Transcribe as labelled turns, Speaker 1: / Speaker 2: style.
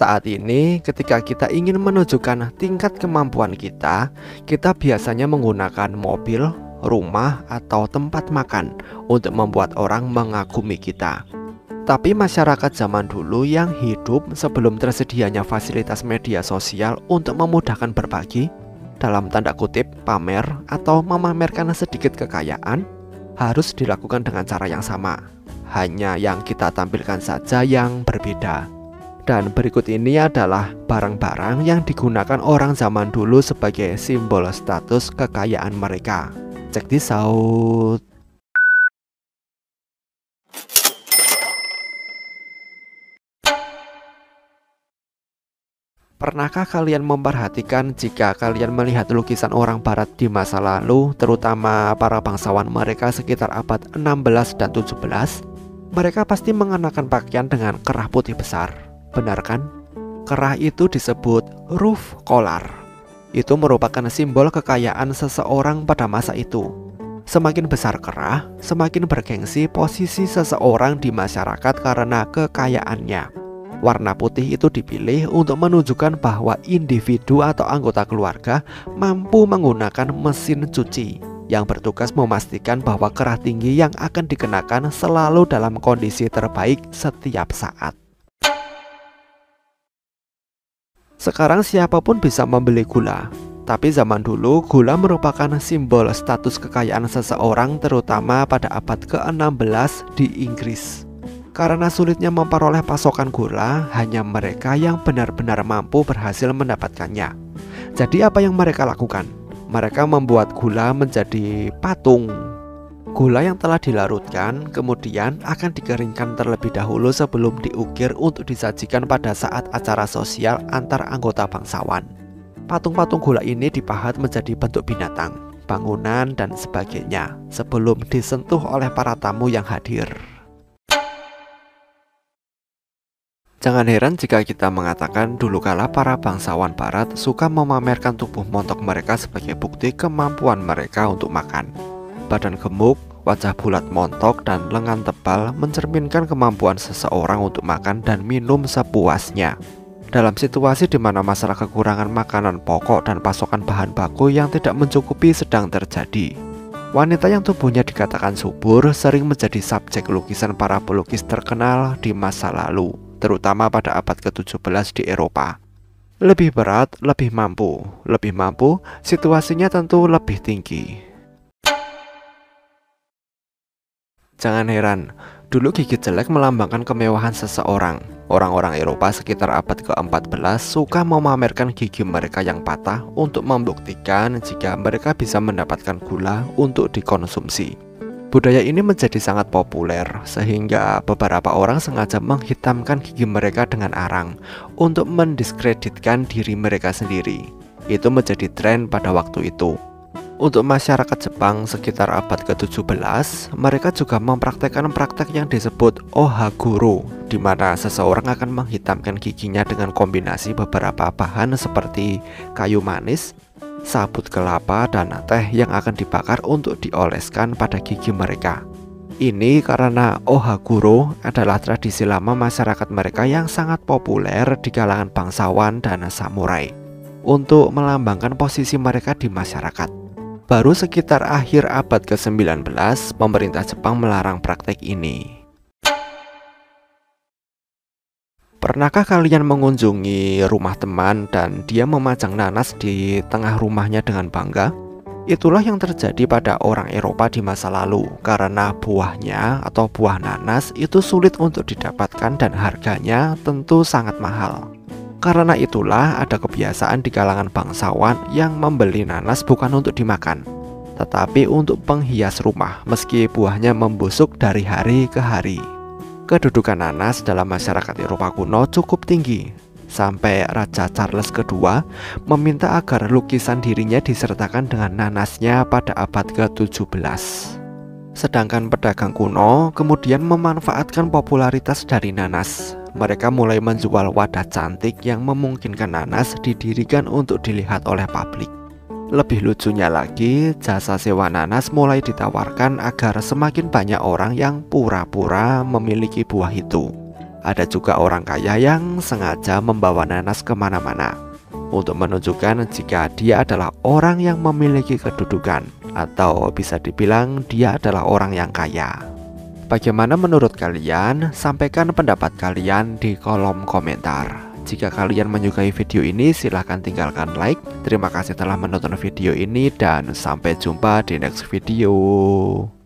Speaker 1: Saat ini, ketika kita ingin menunjukkan tingkat kemampuan kita, kita biasanya menggunakan mobil, rumah, atau tempat makan untuk membuat orang mengagumi kita. Tapi masyarakat zaman dulu yang hidup sebelum tersedianya fasilitas media sosial untuk memudahkan berbagi, dalam tanda kutip pamer atau memamerkan sedikit kekayaan, harus dilakukan dengan cara yang sama. Hanya yang kita tampilkan saja yang berbeda. Dan berikut ini adalah barang-barang yang digunakan orang zaman dulu sebagai simbol status kekayaan mereka. Cek this out. Pernahkah kalian memperhatikan jika kalian melihat lukisan orang barat di masa lalu, terutama para bangsawan mereka sekitar abad 16 dan 17? Mereka pasti mengenakan pakaian dengan kerah putih besar Benar kan? Kerah itu disebut roof collar. Itu merupakan simbol kekayaan seseorang pada masa itu. Semakin besar kerah, semakin bergengsi posisi seseorang di masyarakat karena kekayaannya. Warna putih itu dipilih untuk menunjukkan bahwa individu atau anggota keluarga mampu menggunakan mesin cuci yang bertugas memastikan bahwa kerah tinggi yang akan dikenakan selalu dalam kondisi terbaik setiap saat. Sekarang siapa pun bisa membeli gula, tapi zaman dulu gula merupakan simbol status kekayaan seseorang terutama pada abad ke-16 di Inggris. Karena sulitnya memperoleh pasokan gula, hanya mereka yang benar-benar mampu berhasil mendapatkannya. Jadi apa yang mereka lakukan? Mereka membuat gula menjadi patung Gula yang telah dilarutkan kemudian akan dikeringkan terlebih dahulu sebelum diukir untuk disajikan pada saat acara sosial antar anggota bangsawan. Patung-patung gula ini dipahat menjadi bentuk binatang, bangunan, dan sebagainya sebelum disentuh oleh para tamu yang hadir. Jangan heran jika kita mengatakan dulu kala para bangsawan barat suka memamerkan tubuh montok mereka sebagai bukti kemampuan mereka untuk makan. Badan gemuk, wajah bulat montok, dan lengan tebal mencerminkan kemampuan seseorang untuk makan dan minum sepuasnya. Dalam situasi di mana masalah kekurangan makanan pokok dan pasokan bahan baku yang tidak mencukupi sedang terjadi. Wanita yang tubuhnya dikatakan subur sering menjadi subjek lukisan para pelukis terkenal di masa lalu, terutama pada abad ke-17 di Eropa. Lebih berat, lebih mampu. Lebih mampu, situasinya tentu lebih tinggi. Jangan heran, dulu gigi jelek melambangkan kemewahan seseorang. Orang-orang Eropa sekitar abad ke-14 suka memamerkan gigi mereka yang patah untuk membuktikan jika mereka bisa mendapatkan gula untuk dikonsumsi. Budaya ini menjadi sangat populer sehingga beberapa orang sengaja menghitamkan gigi mereka dengan arang untuk mendiskreditkan diri mereka sendiri. Itu menjadi tren pada waktu itu. Untuk masyarakat Jepang sekitar abad ke-17, mereka juga mempraktekkan praktek yang disebut ohaguro, di mana seseorang akan menghitamkan giginya dengan kombinasi beberapa bahan seperti kayu manis, sabut kelapa, dan teh yang akan dibakar untuk dioleskan pada gigi mereka. Ini karena ohaguro adalah tradisi lama masyarakat mereka yang sangat populer di kalangan bangsawan dan samurai untuk melambangkan posisi mereka di masyarakat. Baru sekitar akhir abad ke-19, pemerintah Jepang melarang praktek ini. Pernahkah kalian mengunjungi rumah teman dan dia memajang nanas di tengah rumahnya dengan bangga? Itulah yang terjadi pada orang Eropa di masa lalu karena buahnya atau buah nanas itu sulit untuk didapatkan dan harganya tentu sangat mahal. Karena itulah ada kebiasaan di kalangan bangsawan yang membeli nanas bukan untuk dimakan, tetapi untuk penghias rumah meski buahnya membusuk dari hari ke hari. Kedudukan nanas dalam masyarakat Eropa kuno cukup tinggi, sampai Raja Charles II meminta agar lukisan dirinya disertakan dengan nanasnya pada abad ke-17. Sedangkan pedagang kuno kemudian memanfaatkan popularitas dari nanas mereka mulai menjual wadah cantik yang memungkinkan nanas didirikan untuk dilihat oleh publik. Lebih lucunya lagi, jasa sewa nanas mulai ditawarkan agar semakin banyak orang yang pura-pura memiliki buah itu. Ada juga orang kaya yang sengaja membawa nanas ke mana-mana untuk menunjukkan jika dia adalah orang yang memiliki kedudukan atau bisa dibilang dia adalah orang yang kaya. Bagaimana menurut kalian? Sampaikan pendapat kalian di kolom komentar. Jika kalian menyukai video ini, silahkan tinggalkan like. Terima kasih telah menonton video ini dan sampai jumpa di next video.